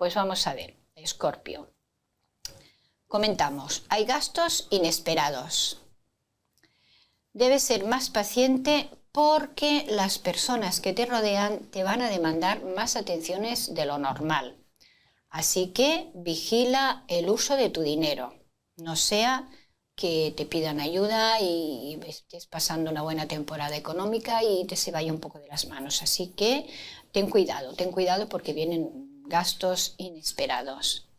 Pues vamos a ver, Escorpio. Comentamos, hay gastos inesperados. Debes ser más paciente porque las personas que te rodean te van a demandar más atenciones de lo normal. Así que vigila el uso de tu dinero. No sea que te pidan ayuda y estés pasando una buena temporada económica y te se vaya un poco de las manos. Así que ten cuidado, ten cuidado porque vienen gastos inesperados.